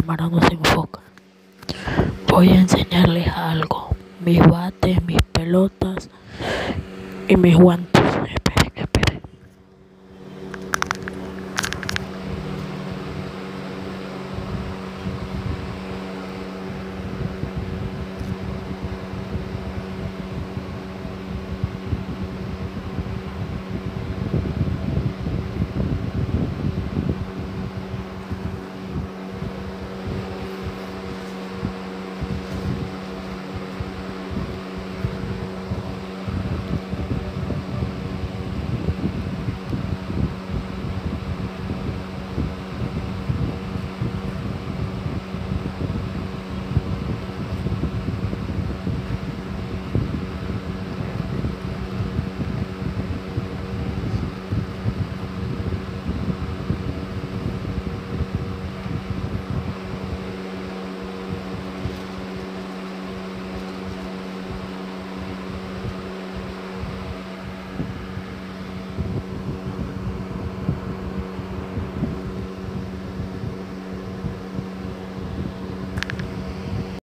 cámara no se enfoca. Voy a enseñarles algo. Mis bates, mis pelotas y mis guantes.